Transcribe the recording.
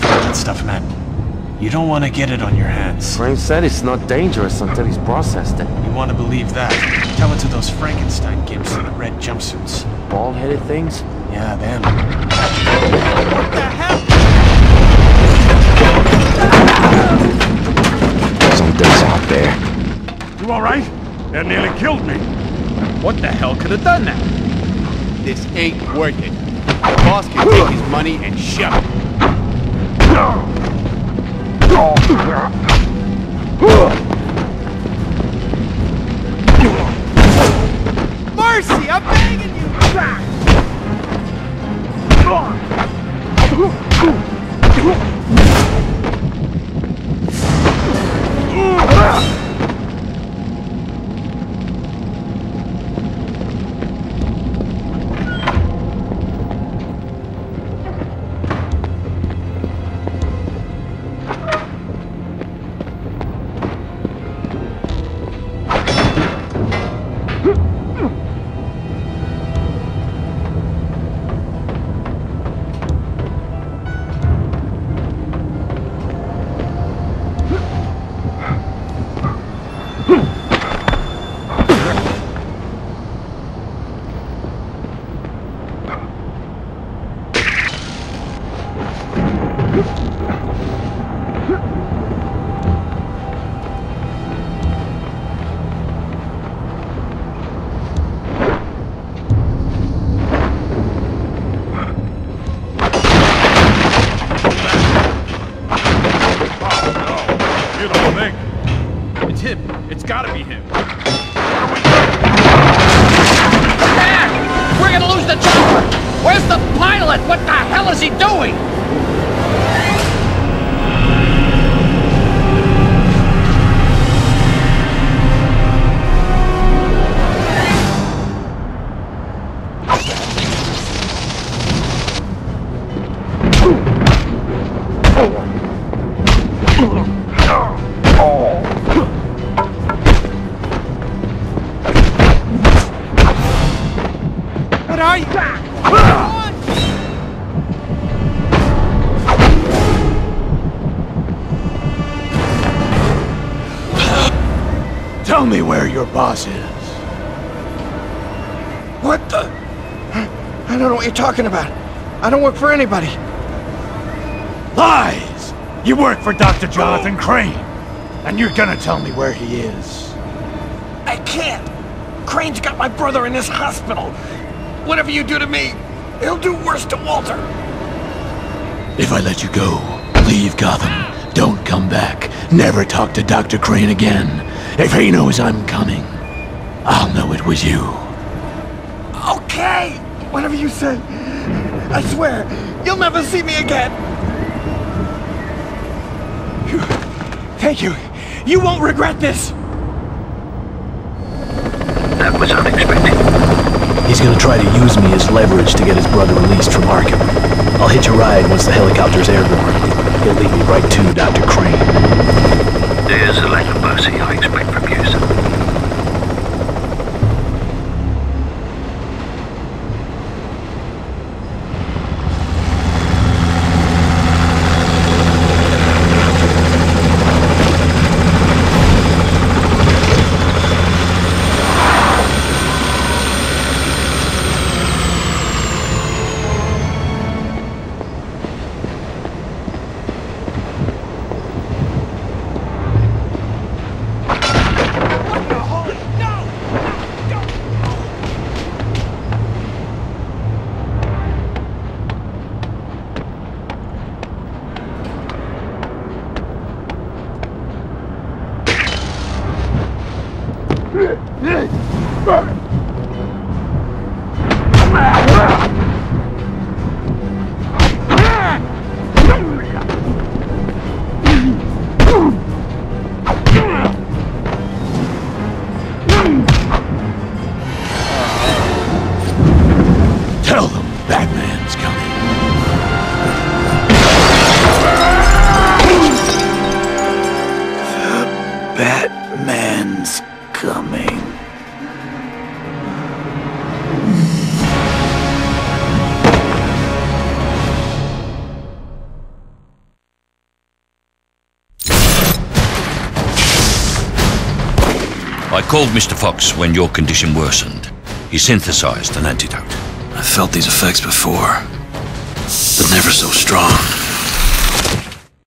That stuff, man. You don't want to get it on your hands. Crane said it's not dangerous until he's processed it. You want to believe that? Tell it to those Frankenstein gimps in the red jumpsuits. Bald-headed things? Yeah, them. What the hell? Something's out there. You alright? That nearly killed me. What the hell could have done that? This ain't working. The boss can take his money and shut it. Mercy, It's gotta be him. We're gonna lose the chopper! Where's the pilot? What the hell is he doing? What are? Tell me where your boss is. What the? I don't know what you're talking about. I don't work for anybody. Lies! You work for Dr. Jonathan oh. Crane. And you're gonna tell me where he is. I can't. Crane's got my brother in this hospital. Whatever you do to me, he'll do worse to Walter. If I let you go, leave Gotham. Don't come back. Never talk to Dr. Crane again. If he knows I'm coming, I'll know it was you. Okay, whatever you say. I swear, you'll never see me again. Phew. Thank you. You won't regret this. That was unexpected. He's gonna try to use me as leverage to get his brother released from Arkham. I'll hitch a ride once the helicopter's airborne. He'll lead me right to Dr. Crane. There's a lack mercy I expect from you, sir. Tell I called Mr. Fox when your condition worsened. He synthesized an antidote. I felt these effects before, but never so strong.